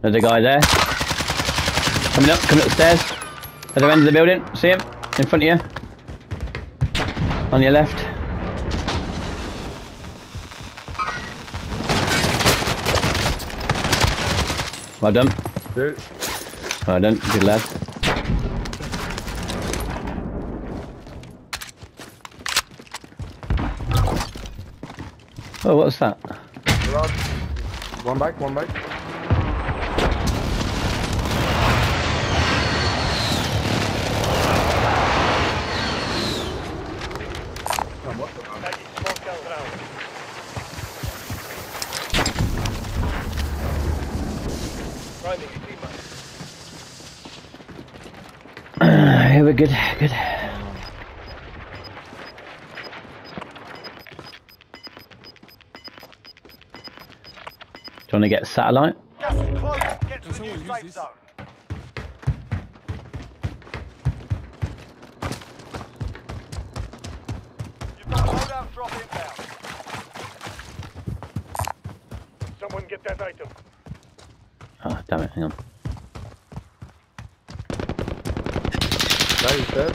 There's a guy there. Coming up, coming up the stairs. The end of the building. See him? In front of you. On your left. Well done. Dude, Well done. Good lad. Oh, what's that? One back, one back. Yeah, we're good. Good. Do you want to get satellite? Gas is close. Get to the new safe zone. You've got a drop inbound. Someone get that item. Oh, damn it. Hang on. Dead.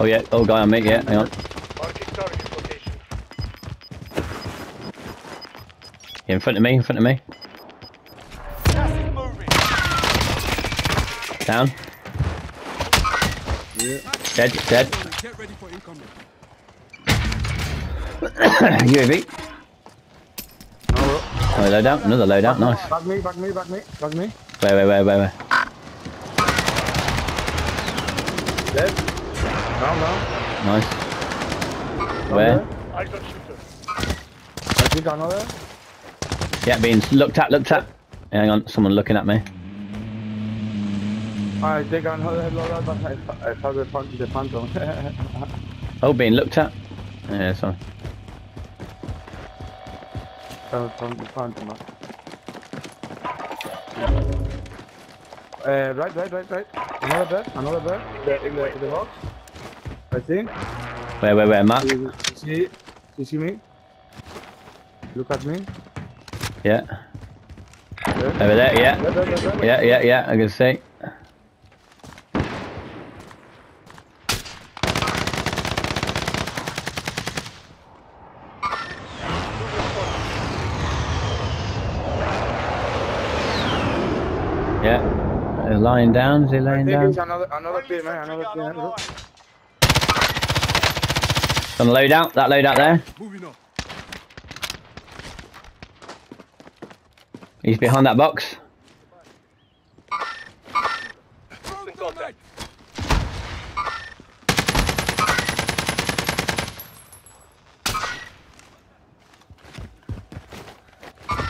Oh, yeah. Oh, guy on me. Yeah, hang on. Marking target location. Yeah, in front of me. In front of me. Gas is moving. Down. Yeah. Dead. Dead. Get ready for incoming. UAV. No. Oh, loadout. Another loadout. Nice. Back me, back me, back me, back me. Where, where, where, where, where? Dead. Down, down. Nice. Down Where? there. Eyes on shooter. I think another. Yeah, being looked at. Looked at. Hang on. Someone looking at me. I think another loadout, but I, I saw the, phan- the phantom. Oh, being looked at. Yeah, sorry. From, from the phantom. Uh, right, right, right, right. Another bird, another bird. The, in, the, in the box. I think. Where, where, where? Mark. You, you see, you see me? Look at me. Yeah. There. Over there. Yeah. There, there, there, there. Yeah, yeah, yeah. I can see. Yeah. They're lying down. Is he I lying down? it's another, another team, man. Another team. man. Look. On the loadout. That loadout there. He's behind that box.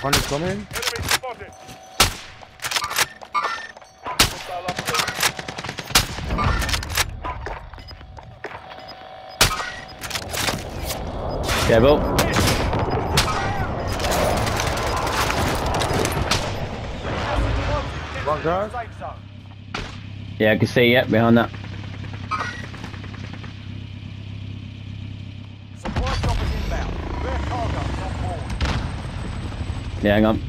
One is coming. Careful. One guy. Yeah, I can see. Yeah, behind that. Supply drop is inbound. Rare cargo is. Yeah, hang on.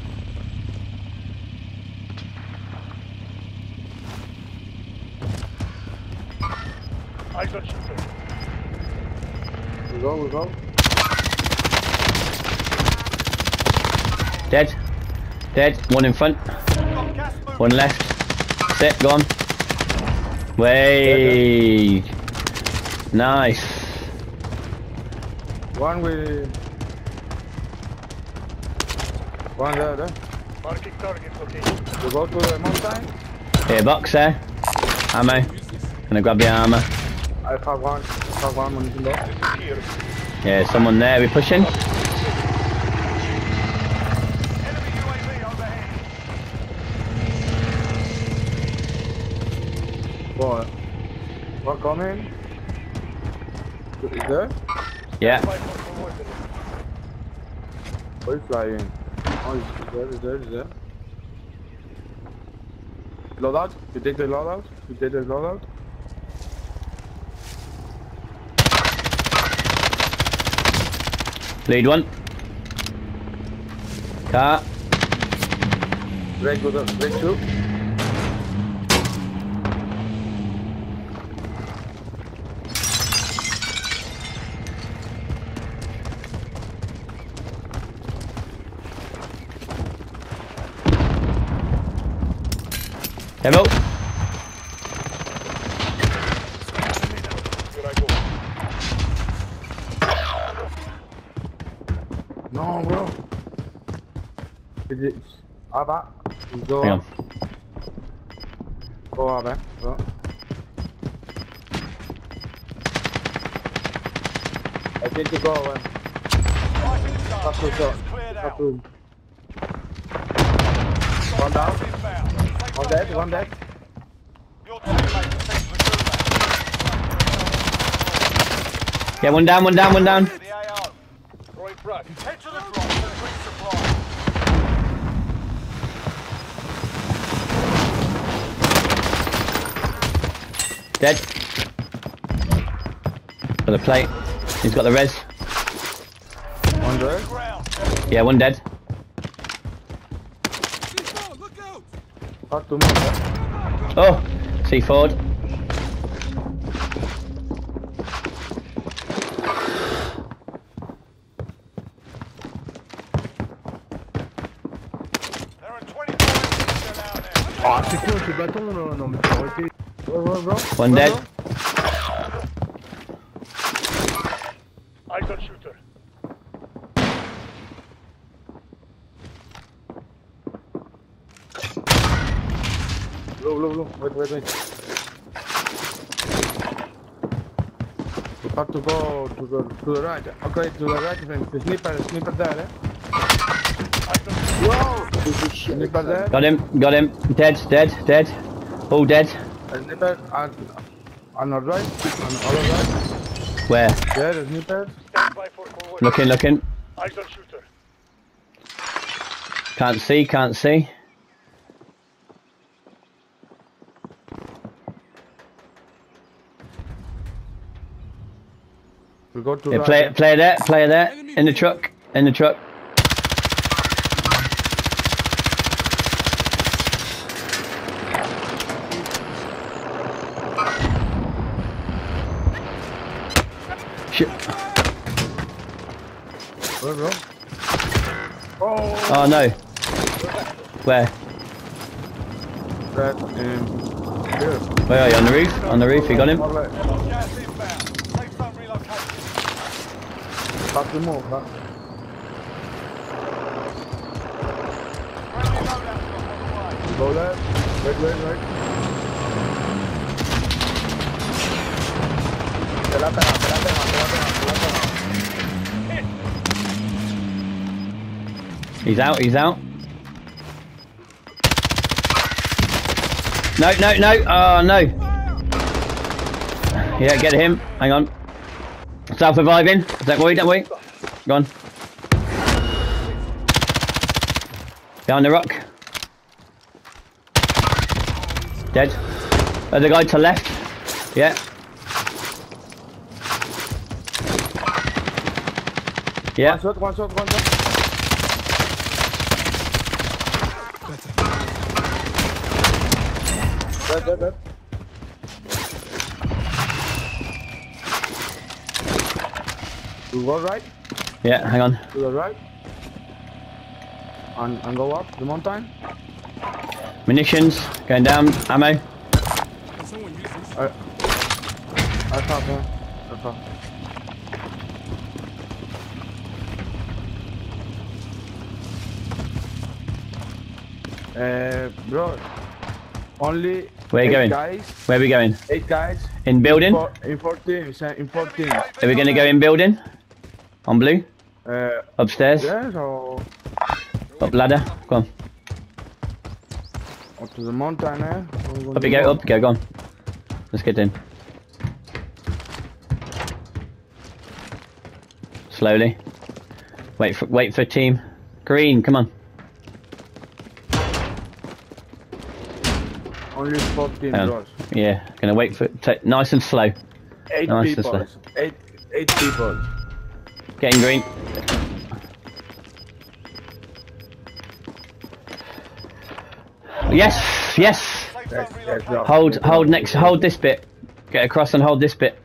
Eyes on shooter. We go, we go. Dead. Dead. One in front. Got gas moving. One left. That's it. Go on. Way. Nice. One with. One there, there. Marking target location. We go to the mountain. Here, box there. Ammo. Gonna grab the armor. I have one. I have one box. Here. Yeah, someone there. We pushing. One coming. Is there? Yeah. Oh, Fight for coordinates. Where is flying? Oh, is there, is there, is there. Loadout? You take the loadout? You take the loadout? Lead one. Car. Break break two. Demo. No, bro. Is it up? up? You Go Hang up. on. Go up, eh? Go. I think you go, eh? Up to shot. Cleared Up out. to. One down. One dead. One dead. Your teammate defends the gulag. Yeah, one down, one down, one down. The AO. Throwing frag. Head to the drop for quick supply. Dead. Got the plate. He's got the res. One dead. Yeah, one dead. C4, look out! Up to move? Oh, C forward. There are 24 enemies still out there. Ah, c'est quoi ce bâton là Non, mais faut arrêter. Ouais, ouais, bro. One dead. bro. Eyes on shooter. Low, low, low. Wait, wait, wait. You have to go to the to the right. Okay, to the right, friend. The sniper, sniper there, eh? Whoa! Sniper there. Got him, got him. Dead, dead, dead. All dead. A sniper on on the right, on the other right. Where? There, the sniper. Stand by for forward. Looking, looking. Eyes on shooter. Can't see, can't see. We go to Yeah, right. play, eh? player there, player. In the truck, in the truck. Shit. Where, bro? Oh, Oh no. Where? that um, here. Where are you? On the roof? On the roof, you got him? All right. Gas inbound. Safe zone relocation. Have to move, huh? Friendly loadout drop on the way. Go left. Wait, wait, wait. Te la pega, te la pega, te la pega, te la pega. He's out, he's out. No, no, no. Oh no. Yeah, get him. Hang on. Self reviving. Don't worry, don't worry. Go on. Behind the rock. Dead. Other guy to left. Yeah. Yeah. One shot, one shot, one shot. Dead, dead, dead. To go right, Yeah, hang on. to the right. And, and go up the mountain. Munitions. Going down. Ammo. Can someone use this? I, I have, huh? I have. Uh, bro, only Where you eight going? guys, Where are we going? eight guys, In building? four, in 14, so in 14. Are we going to go in building? On blue? Uh, Upstairs? yeah, so Up ladder? Go on. up to the mountain, eh? We're going Up you go, up you go, go on. Let's get in. Slowly. Wait for wait for team. Green, come on. Only 14 Hang on. Yeah, gonna wait for nice and slow. Eight Nice and people. slow. Eight, eight people. Getting green. Yes, yes. Hold, hold next, hold this bit. Get across and hold this bit.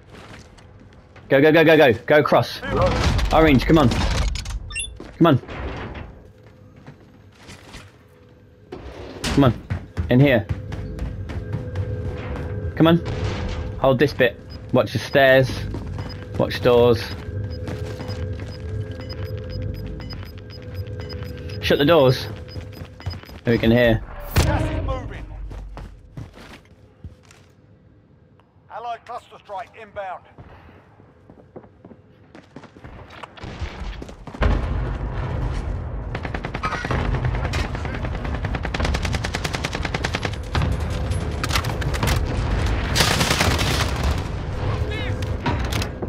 Go, go, go, go, go. Go across. Orange, come on. Come on. Come on. In here. Come on. Hold this bit. Watch the stairs. Watch doors. Shut the doors. So we can hear. Allied cluster strike inbound.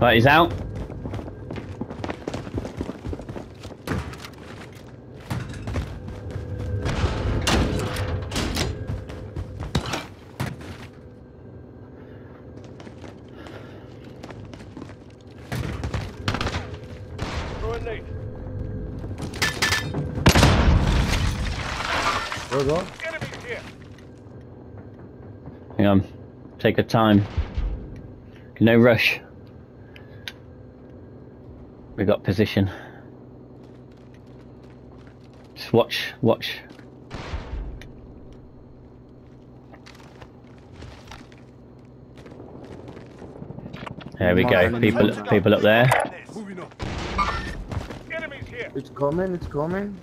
Right, he's out. Through a lead. Go, go. Enemies here. Hang on. Take your time. No rush. We got position. Just watch, watch. There we go. People, people up there. It's coming, it's coming.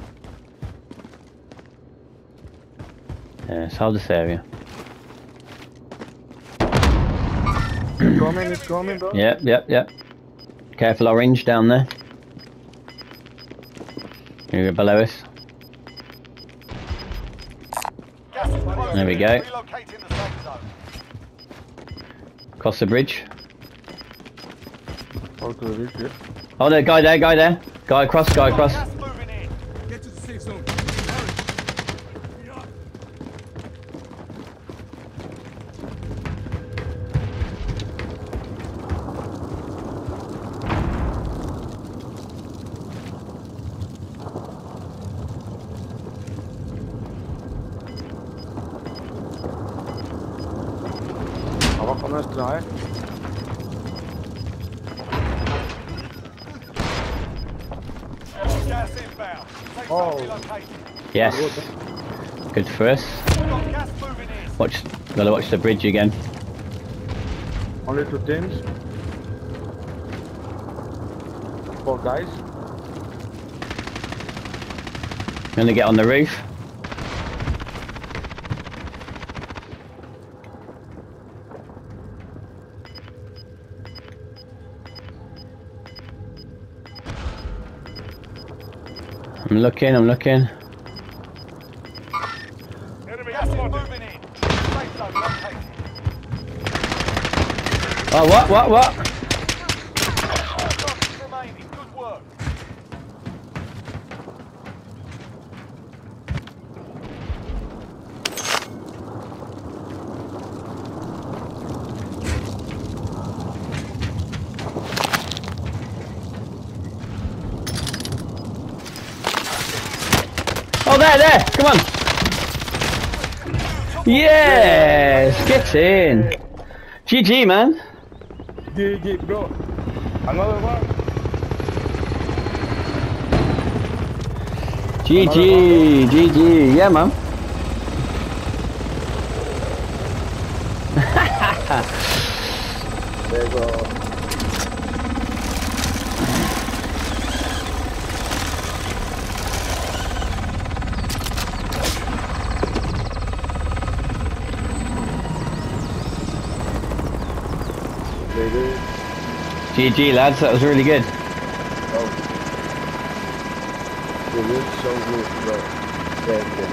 Yes, hold this area. It's coming, it's coming, bro. Yep, yep, yep. Careful, orange down there. You're below us. Gas is closing. There we go. Relocating the safe zone. Across the bridge. To the ridge, yeah. Oh, there, guy there, guy there. Guy across, guy across. Get to the safe zone. Oh. Yes. Good for us. Got gas moving in. Watch, gotta watch the bridge again. Only two teams. Four guys. Gonna get on the roof. I'm looking, I'm looking. Enemy gas moving in. Safe zone located. Oh, what, what, what? There, there, come on. Yes, get in. GG, man. GG, bro. Another one. GG, GG, yeah, man. There you go. GG, lads, that was really good. Oh. They look so good, bro. Yeah, yeah.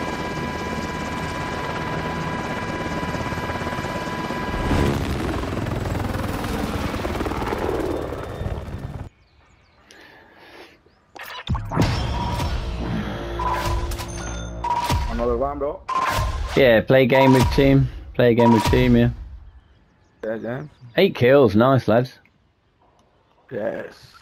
Another one, bro. Yeah, play game with team. Play game with team, yeah. Yeah, yeah. Eight kills, nice, lads. Yes.